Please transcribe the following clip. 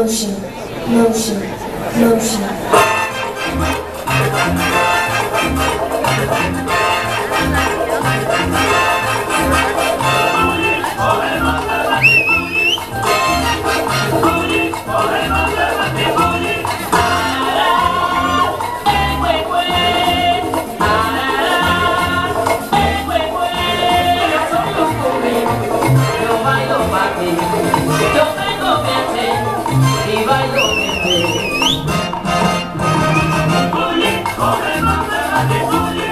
mãozinha, mãozinha, mãozinha. Hallelujah.